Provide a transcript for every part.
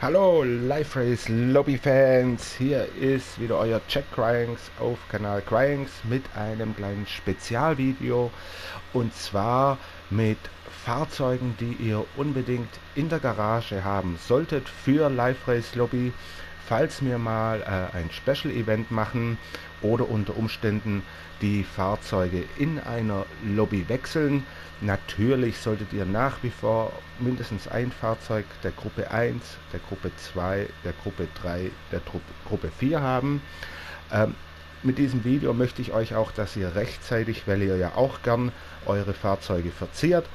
Hallo Life Race Lobby Fans, hier ist wieder euer Jack Cryings auf Kanal Cryings mit einem kleinen Spezialvideo. Und zwar mit Fahrzeugen, die ihr unbedingt in der Garage haben solltet für Life Race Lobby, falls wir mal äh, ein Special Event machen oder unter Umständen die Fahrzeuge in einer Lobby wechseln. Natürlich solltet ihr nach wie vor mindestens ein Fahrzeug der Gruppe 1, der Gruppe 2, der Gruppe 3, der Gruppe 4 haben. Ähm, mit diesem Video möchte ich euch auch, dass ihr rechtzeitig, weil ihr ja auch gern eure Fahrzeuge verziert,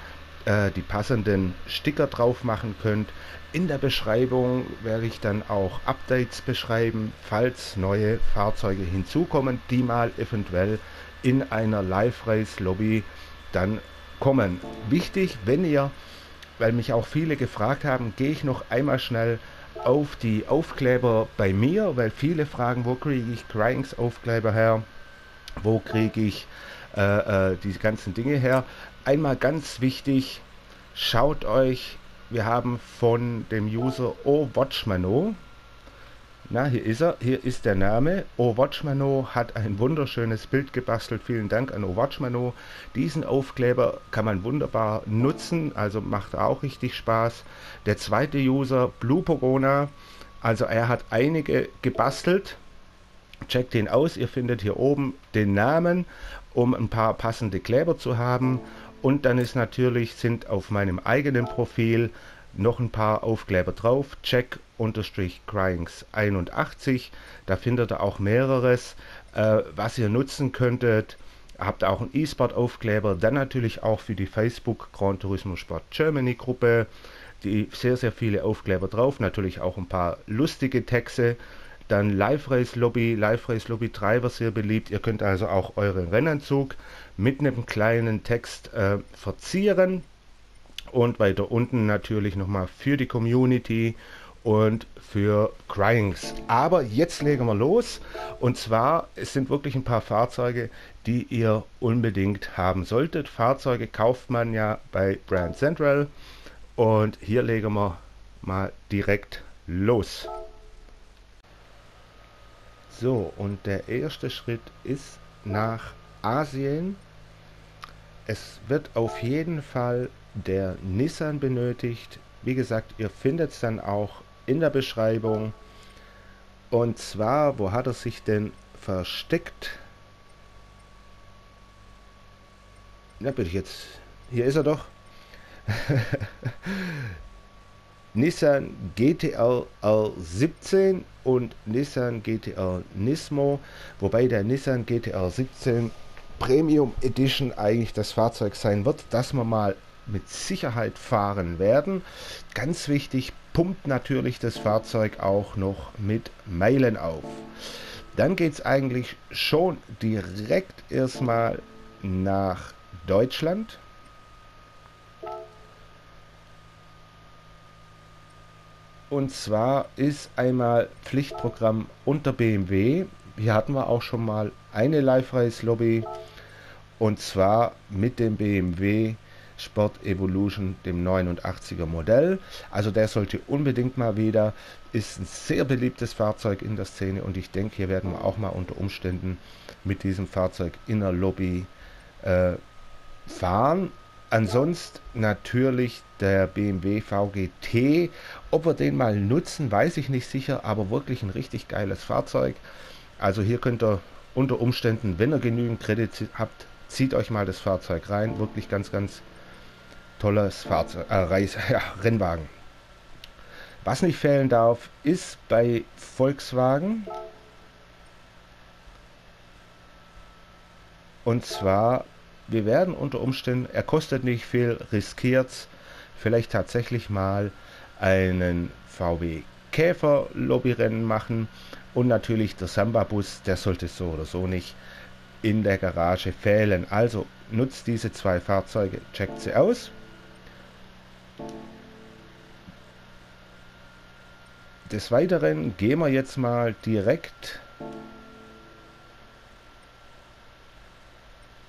äh, die passenden Sticker drauf machen könnt. In der Beschreibung werde ich dann auch Updates beschreiben, falls neue Fahrzeuge hinzukommen, die mal eventuell in einer Live Race Lobby dann kommen. Wichtig, wenn ihr, weil mich auch viele gefragt haben, gehe ich noch einmal schnell auf die Aufkleber bei mir, weil viele fragen, wo kriege ich Cryings Aufkleber her, wo kriege ich äh, äh, die ganzen Dinge her. Einmal ganz wichtig, schaut euch, wir haben von dem User O Watchmano, na, hier ist er. Hier ist der Name. O Watchmano hat ein wunderschönes Bild gebastelt. Vielen Dank an O Watchmano. Diesen Aufkleber kann man wunderbar nutzen, also macht auch richtig Spaß. Der zweite User, Blue Pogona, also er hat einige gebastelt. Checkt ihn aus. Ihr findet hier oben den Namen, um ein paar passende Kleber zu haben. Und dann ist natürlich, sind auf meinem eigenen Profil noch ein paar Aufkleber drauf. Check unterstrich Cryings 81. Da findet ihr auch mehreres, äh, was ihr nutzen könntet. Habt auch einen E-Sport Aufkleber, dann natürlich auch für die Facebook Grand Turismo Sport Germany Gruppe. Die sehr, sehr viele Aufkleber drauf, natürlich auch ein paar lustige Texte. Dann Live Race Lobby, Live Race Lobby Driver sehr beliebt. Ihr könnt also auch euren Rennanzug mit einem kleinen Text äh, verzieren und weiter unten natürlich nochmal für die Community und für Cryings. Aber jetzt legen wir los. Und zwar, es sind wirklich ein paar Fahrzeuge, die ihr unbedingt haben solltet. Fahrzeuge kauft man ja bei Brand Central. Und hier legen wir mal direkt los. So, und der erste Schritt ist nach Asien. Es wird auf jeden Fall der Nissan benötigt. Wie gesagt, ihr findet es dann auch in der Beschreibung. Und zwar, wo hat er sich denn versteckt? Na, bin ich jetzt. Hier ist er doch. Nissan GTR R17 und Nissan GTR Nismo, wobei der Nissan GTR 17 Premium Edition eigentlich das Fahrzeug sein wird, das wir mal mit Sicherheit fahren werden. Ganz wichtig, pumpt natürlich das Fahrzeug auch noch mit Meilen auf. Dann geht es eigentlich schon direkt erstmal nach Deutschland. Und zwar ist einmal Pflichtprogramm unter BMW. Hier hatten wir auch schon mal eine Live Race Lobby. Und zwar mit dem BMW Sport Evolution, dem 89er Modell. Also der sollte unbedingt mal wieder, ist ein sehr beliebtes Fahrzeug in der Szene und ich denke, hier werden wir auch mal unter Umständen mit diesem Fahrzeug in der Lobby äh, fahren. Ansonsten natürlich der BMW VGT. Ob wir den mal nutzen, weiß ich nicht sicher, aber wirklich ein richtig geiles Fahrzeug. Also hier könnt ihr unter Umständen, wenn ihr genügend Kredit habt, zieht euch mal das Fahrzeug rein. Wirklich ganz, ganz tolles Fahrzeug, äh, Reis, ja, Rennwagen. Was nicht fehlen darf, ist bei Volkswagen und zwar, wir werden unter Umständen, er kostet nicht viel, riskiert vielleicht tatsächlich mal einen VW Käfer Lobbyrennen machen und natürlich der Samba-Bus, der sollte so oder so nicht in der Garage fehlen. Also nutzt diese zwei Fahrzeuge, checkt sie aus. Des Weiteren gehen wir jetzt mal direkt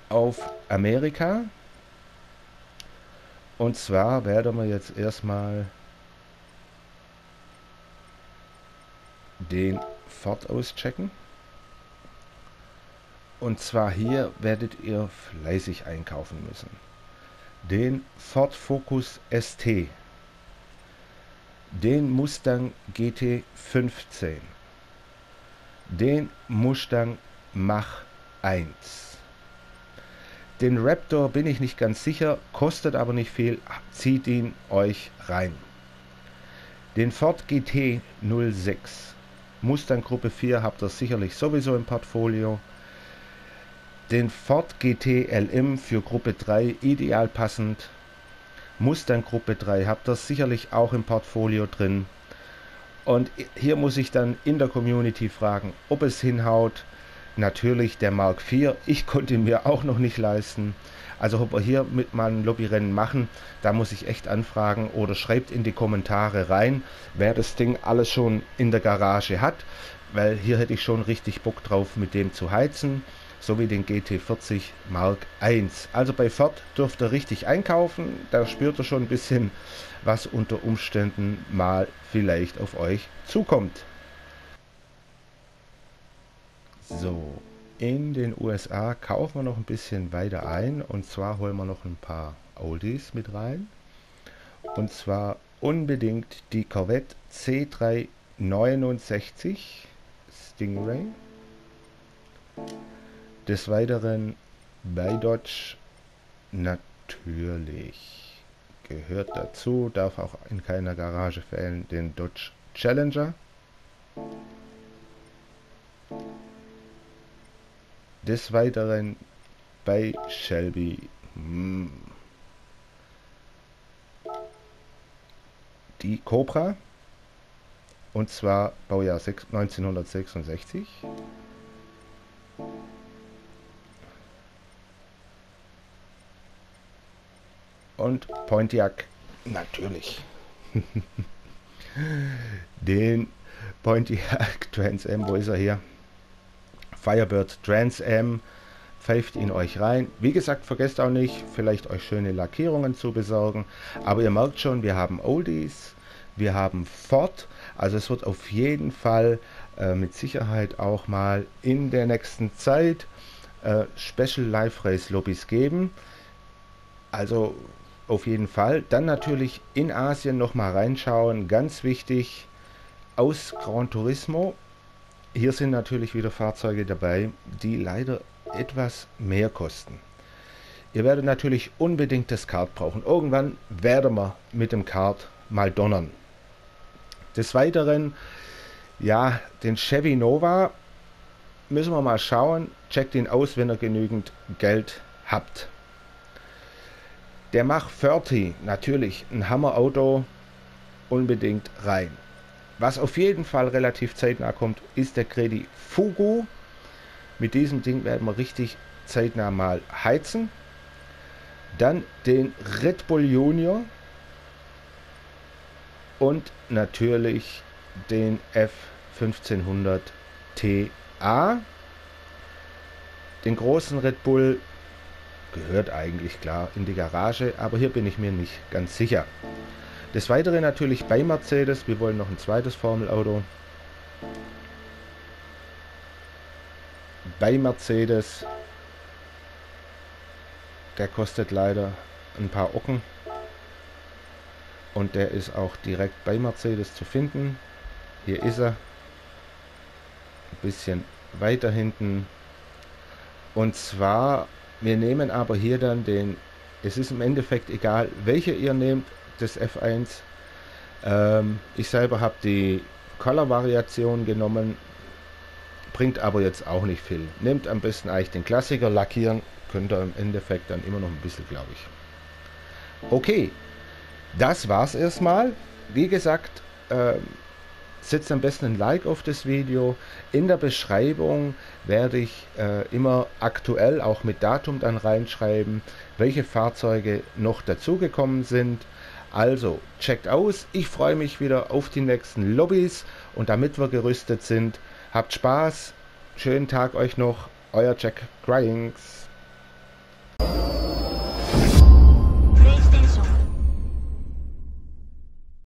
auf Amerika. Und zwar werden wir jetzt erstmal den Ford auschecken. Und zwar hier werdet ihr fleißig einkaufen müssen. Den Ford Focus ST, den Mustang GT 15, den Mustang Mach 1. Den Raptor bin ich nicht ganz sicher, kostet aber nicht viel, zieht ihn euch rein. Den Ford GT 06 Mustang Gruppe 4 habt ihr sicherlich sowieso im Portfolio. Den Ford GT LM für Gruppe 3 ideal passend. Mustang Gruppe 3 habt ihr sicherlich auch im Portfolio drin. Und hier muss ich dann in der Community fragen, ob es hinhaut. Natürlich der Mark IV. Ich konnte mir auch noch nicht leisten. Also ob wir hier mit mal ein Lobbyrennen machen, da muss ich echt anfragen oder schreibt in die Kommentare rein, wer das Ding alles schon in der Garage hat, weil hier hätte ich schon richtig Bock drauf mit dem zu heizen, sowie den GT40 Mark I. Also bei Ford dürft ihr richtig einkaufen, da spürt ihr schon ein bisschen, was unter Umständen mal vielleicht auf euch zukommt. So, in den USA kaufen wir noch ein bisschen weiter ein und zwar holen wir noch ein paar Oldies mit rein. Und zwar unbedingt die Corvette C369 Stingray. Des Weiteren bei Dodge natürlich gehört dazu, darf auch in keiner Garage fehlen, den Dodge Challenger. Des Weiteren bei Shelby hm, die Cobra und zwar Baujahr 1966. Und Pontiac natürlich. Den Pontiac Trans Am, wo ist er hier? Firebird Trans Am pfeift ihn euch rein. Wie gesagt, vergesst auch nicht, vielleicht euch schöne Lackierungen zu besorgen. Aber ihr merkt schon, wir haben Oldies, wir haben Ford. Also es wird auf jeden Fall äh, mit Sicherheit auch mal in der nächsten Zeit äh, Special Live Race Lobbys geben. Also auf jeden Fall. Dann natürlich in Asien nochmal reinschauen. Ganz wichtig, aus Gran Turismo hier sind natürlich wieder Fahrzeuge dabei, die leider etwas mehr kosten. Ihr werdet natürlich unbedingt das Kart brauchen. Irgendwann werden wir mit dem Kart mal donnern. Des Weiteren, ja, den Chevy Nova müssen wir mal schauen. Checkt ihn aus, wenn ihr genügend Geld habt. Der Mach 30, natürlich ein Hammerauto, unbedingt rein. Was auf jeden Fall relativ zeitnah kommt, ist der Credi Fugu. Mit diesem Ding werden wir richtig zeitnah mal heizen. Dann den Red Bull Junior und natürlich den F1500 TA. Den großen Red Bull gehört eigentlich klar in die Garage, aber hier bin ich mir nicht ganz sicher. Des Weiteren natürlich bei Mercedes. Wir wollen noch ein zweites Formelauto. Bei Mercedes. Der kostet leider ein paar Ocken. Und der ist auch direkt bei Mercedes zu finden. Hier ist er. Ein bisschen weiter hinten. Und zwar, wir nehmen aber hier dann den, es ist im Endeffekt egal, welche ihr nehmt, des F1. Ähm, ich selber habe die Color-Variation genommen, bringt aber jetzt auch nicht viel. Nehmt am besten eigentlich den Klassiker, lackieren könnt ihr im Endeffekt dann immer noch ein bisschen, glaube ich. Okay, das war's erstmal. Wie gesagt, ähm, setzt am besten ein Like auf das Video. In der Beschreibung werde ich äh, immer aktuell auch mit Datum dann reinschreiben, welche Fahrzeuge noch dazugekommen sind. Also checkt aus. Ich freue mich wieder auf die nächsten Lobbys und damit wir gerüstet sind, habt Spaß. Schönen Tag euch noch. Euer Jack Cryings.